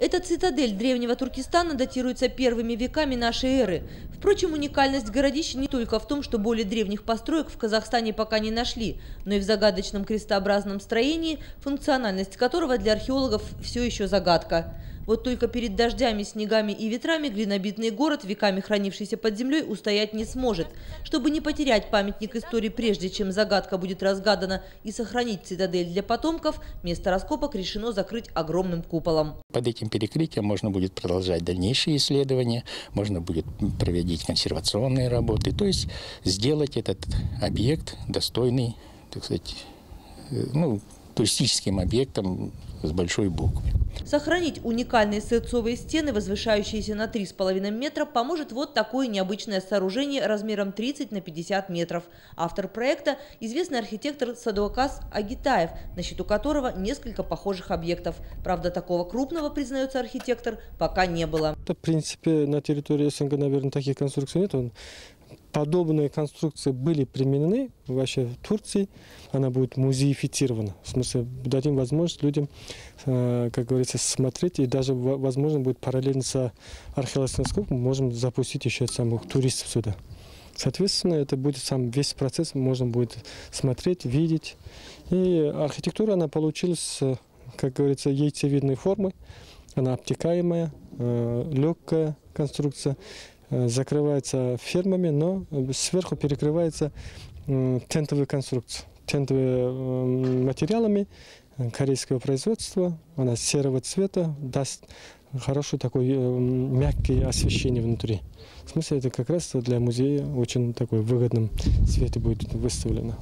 Эта цитадель древнего Туркестана датируется первыми веками нашей эры. Впрочем, уникальность городища не только в том, что более древних построек в Казахстане пока не нашли, но и в загадочном крестообразном строении, функциональность которого для археологов все еще загадка. Вот только перед дождями, снегами и ветрами глинобитный город, веками хранившийся под землей, устоять не сможет. Чтобы не потерять памятник истории, прежде чем загадка будет разгадана, и сохранить цитадель для потомков, место раскопок решено закрыть огромным куполом. Под этим перекрытием можно будет продолжать дальнейшие исследования, можно будет проводить консервационные работы, то есть сделать этот объект достойный, так сказать, э, ну, туристическим объектом с большой буквы. Сохранить уникальные сырцовые стены, возвышающиеся на 3,5 метра, поможет вот такое необычное сооружение размером 30 на 50 метров. Автор проекта – известный архитектор Садуакас Агитаев, на счету которого несколько похожих объектов. Правда, такого крупного, признается архитектор, пока не было. В принципе, на территории СНГ, наверное, таких конструкций нет. Подобные конструкции были применены вообще в Турции. Она будет музеифицирована. В смысле, дадим возможность людям, э, как говорится, смотреть. И даже, возможно, будет параллельно с археологическим скопом, можем запустить еще самых туристов сюда. Соответственно, это будет сам весь процесс, можно будет смотреть, видеть. И архитектура, она получилась, как говорится, яйцевидной формы. Она обтекаемая, э, легкая конструкция. Э, закрывается фермами, но сверху перекрывается тентовой конструкцией, тентовыми материалами э, корейского производства. Она серого цвета, даст хорошее такое э, мягкое освещение внутри. В смысле, это как раз для музея очень такой выгодном цвете будет выставлено.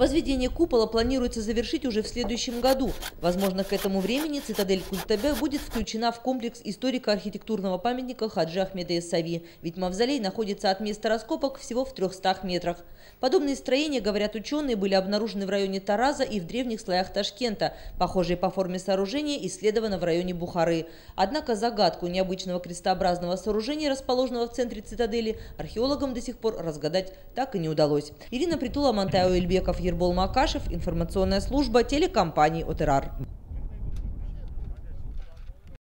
Возведение купола планируется завершить уже в следующем году. Возможно, к этому времени цитадель Культабе будет включена в комплекс историко-архитектурного памятника Хаджи Ахмеда Исави, ведь мавзолей находится от места раскопок всего в 300 метрах. Подобные строения, говорят ученые, были обнаружены в районе Тараза и в древних слоях Ташкента. Похожие по форме сооружения исследовано в районе Бухары. Однако загадку необычного крестообразного сооружения, расположенного в центре цитадели, археологам до сих пор разгадать так и не удалось. Ирина Притула, Монтао Ильбеков, Ербол Макашев, информационная служба телекомпании «Отерар».